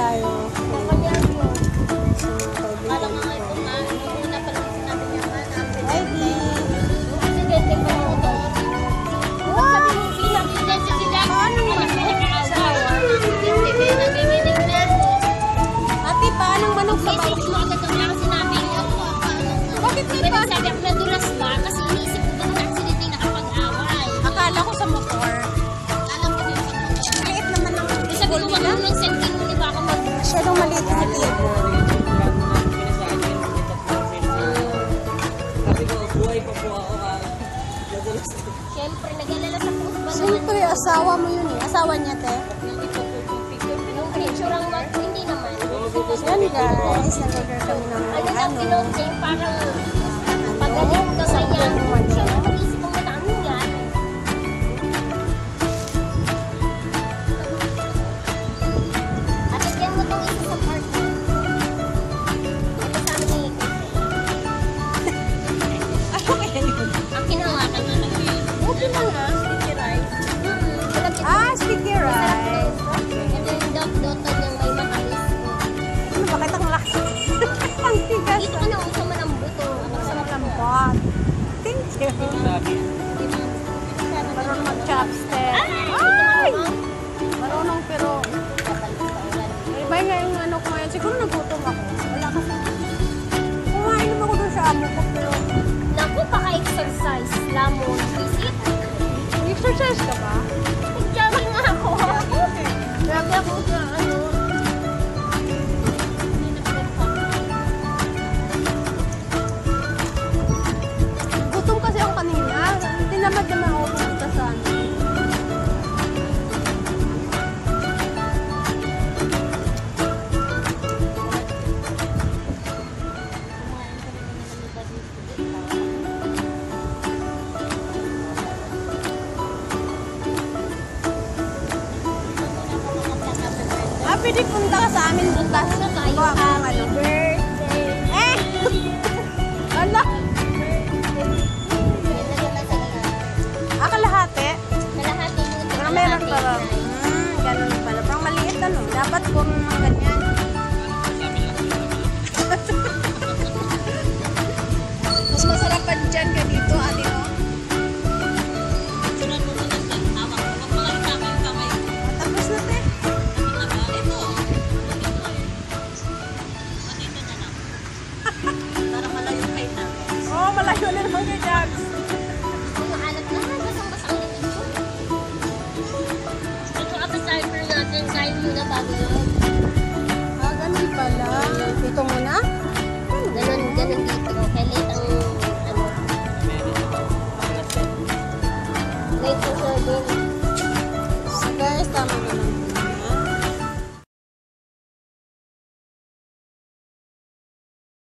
tayo. Nadulas ko. Siyempre, nag-alala sa puso ba? Siyempre, asawa mo yun eh. Asawa niya, te. Yung picture ang mag... Hindi naman. Yan guys, nag-order kami ng Ano ano. pinost niya parang pagaling ka sa yan. Ah, sticky rice. Rice. Ito yung dot-dotan yung may matamis. Ano ba kitang laki? Ang tigas. Dito ka na usa man ang buto. Ang sarap ng pot. Thank you. Marunong mag-chopstick. Ay! Marunong pero Iba nga yung ano ko ngayon. Siguro nagutom ako. Wala kasi. Kumain naman ako doon sa amo ko pero Naku, paka-exercise. Lamon. Visit. exercise ka ba? Nag-jogging nga ako. Grabe ako sa ano. Gutom kasi ako kanina. Tinamad naman ako pwede punta ka sa amin bukas. 100 dogs.